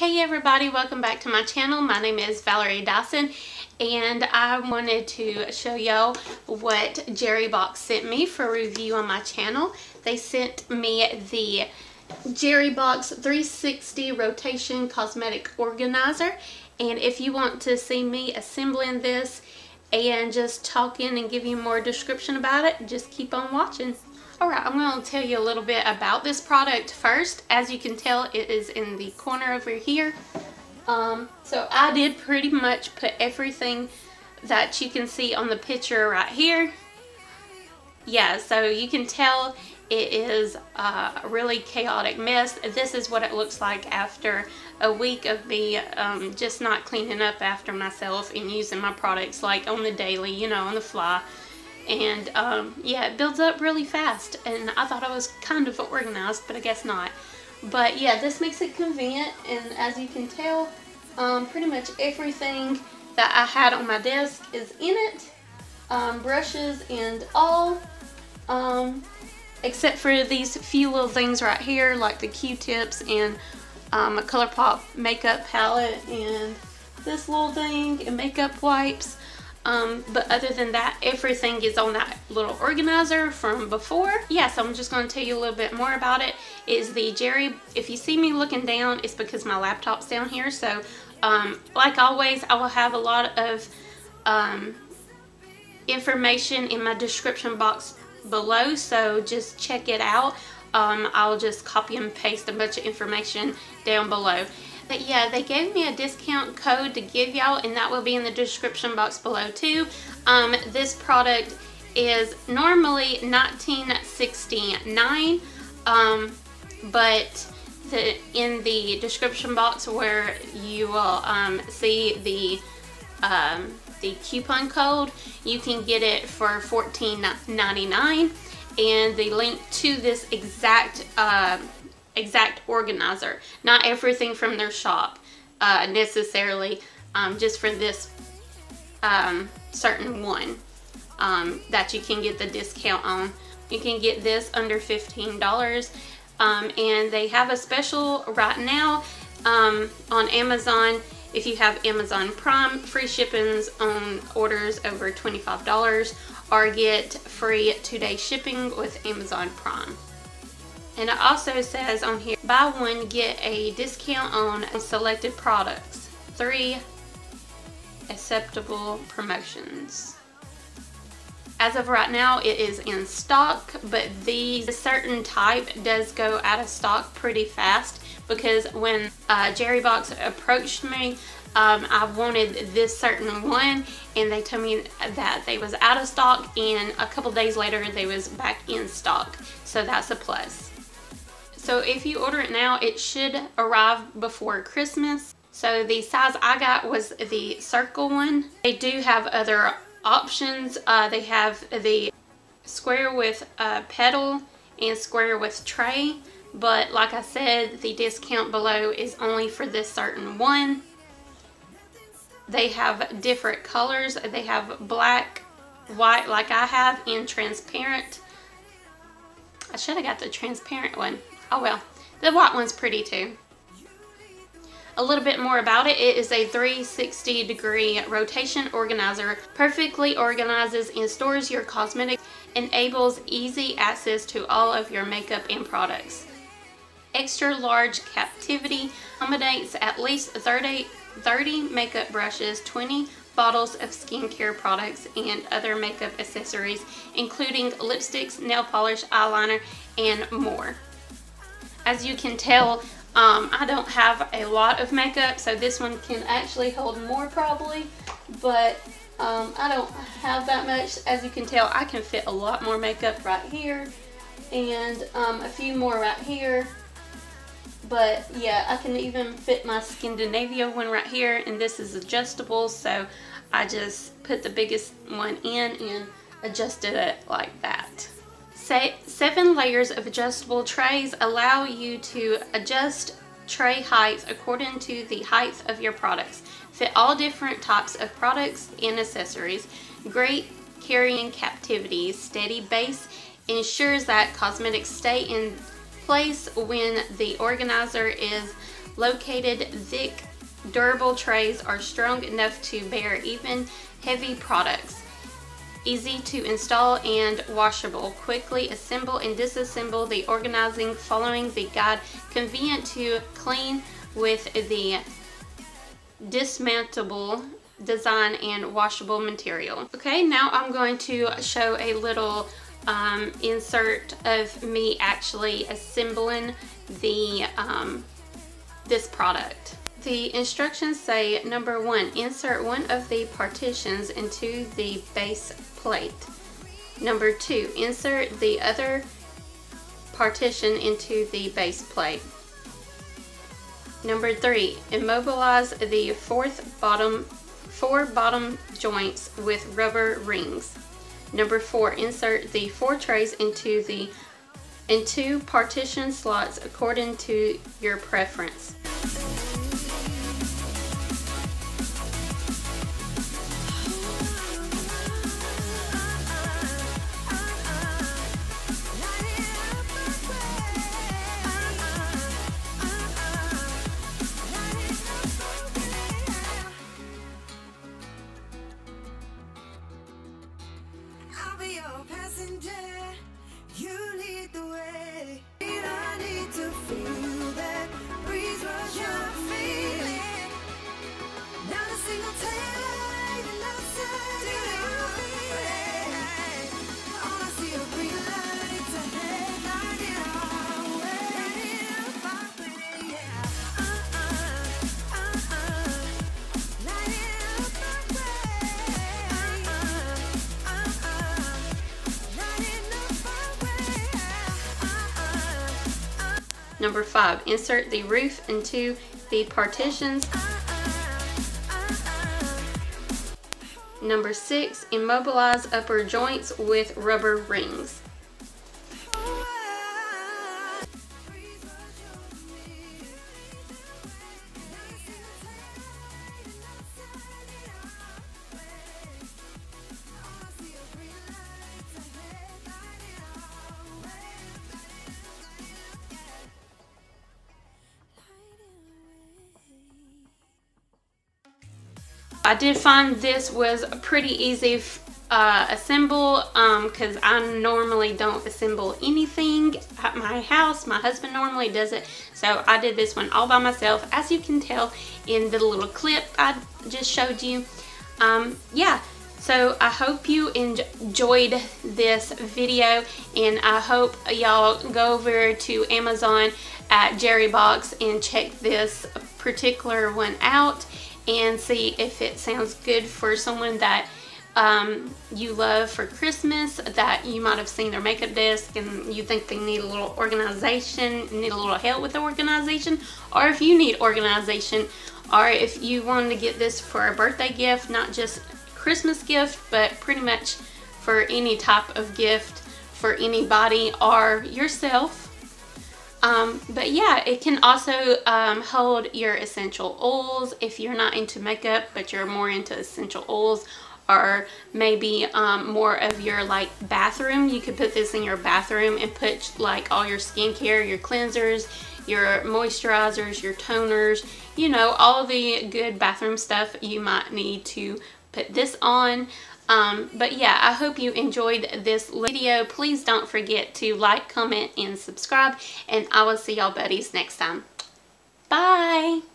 Hey everybody, welcome back to my channel. My name is Valerie Dison and I wanted to show y'all what Jerrybox sent me for review on my channel. They sent me the Jerrybox 360 Rotation Cosmetic Organizer and if you want to see me assembling this and just talking and give you more description about it, just keep on watching. Alright, I'm going to tell you a little bit about this product first. As you can tell, it is in the corner over here. Um, so I did pretty much put everything that you can see on the picture right here. Yeah, so you can tell it is a really chaotic mess. This is what it looks like after a week of me um, just not cleaning up after myself and using my products like on the daily, you know, on the fly and um, yeah it builds up really fast. And I thought I was kind of organized but I guess not. But yeah this makes it convenient. And as you can tell um, pretty much everything that I had on my desk is in it. Um, brushes and all. Um, except for these few little things right here like the q-tips and um, a ColourPop makeup palette and this little thing and makeup wipes um, but other than that, everything is on that little organizer from before. Yeah, so I'm just going to tell you a little bit more about it. Is the Jerry, if you see me looking down, it's because my laptop's down here. So, um, like always, I will have a lot of um, information in my description box below. So just check it out. Um, I'll just copy and paste a bunch of information down below. But yeah, they gave me a discount code to give y'all and that will be in the description box below too. Um, this product is normally $19.69 um, but the, in the description box where you will um, see the um, the coupon code you can get it for $14.99 and the link to this exact uh, exact organizer. Not everything from their shop uh, necessarily, um, just for this um, certain one um, that you can get the discount on. You can get this under $15 um, and they have a special right now um, on Amazon if you have Amazon Prime, free shippings on orders over $25 or get free two-day shipping with Amazon Prime. And it also says on here, buy one, get a discount on selected products. Three acceptable promotions. As of right now, it is in stock, but the certain type does go out of stock pretty fast because when uh, Jerrybox approached me, um, I wanted this certain one and they told me that they was out of stock and a couple days later they was back in stock. So that's a plus. So if you order it now, it should arrive before Christmas. So the size I got was the circle one. They do have other options. Uh, they have the square with uh, petal and square with tray. But like I said, the discount below is only for this certain one. They have different colors. They have black, white like I have, and transparent. I should have got the transparent one. Oh well, the white one's pretty too. A little bit more about it, it is a 360 degree rotation organizer, perfectly organizes and stores your cosmetics, enables easy access to all of your makeup and products. Extra large captivity accommodates at least 30, 30 makeup brushes, 20 bottles of skincare products and other makeup accessories, including lipsticks, nail polish, eyeliner, and more. As you can tell, um, I don't have a lot of makeup, so this one can actually hold more probably, but um, I don't have that much. As you can tell, I can fit a lot more makeup right here, and um, a few more right here. But yeah, I can even fit my Skindinavia one right here, and this is adjustable, so I just put the biggest one in and adjusted it like that seven layers of adjustable trays allow you to adjust tray heights according to the height of your products. Fit all different types of products and accessories. Great carrying captivity. Steady base ensures that cosmetics stay in place when the organizer is located thick durable trays are strong enough to bear even heavy products easy to install and washable. Quickly assemble and disassemble the organizing following the guide. Convenient to clean with the dismantleable design and washable material. Okay, now I'm going to show a little um, insert of me actually assembling the um, this product. The instructions say number one, insert one of the partitions into the base plate. Number two, insert the other partition into the base plate. Number three, immobilize the fourth bottom, four bottom joints with rubber rings. Number four, insert the four trays into the into partition slots according to your preference. Number five, insert the roof into the partitions. Number six, immobilize upper joints with rubber rings. I did find this was a pretty easy uh, assemble because um, I normally don't assemble anything at my house. My husband normally does it. So I did this one all by myself as you can tell in the little clip I just showed you. Um, yeah, so I hope you enjoyed this video and I hope y'all go over to Amazon at Jerrybox and check this particular one out and see if it sounds good for someone that um, you love for Christmas that you might have seen their makeup desk and you think they need a little organization, need a little help with the organization, or if you need organization, or if you wanted to get this for a birthday gift, not just Christmas gift, but pretty much for any type of gift for anybody or yourself um, but yeah, it can also um, hold your essential oils if you're not into makeup, but you're more into essential oils or maybe um, more of your like bathroom. You could put this in your bathroom and put like all your skincare, your cleansers, your moisturizers, your toners, you know, all the good bathroom stuff you might need to put this on. Um, but yeah, I hope you enjoyed this video. Please don't forget to like, comment, and subscribe. And I will see y'all buddies next time. Bye!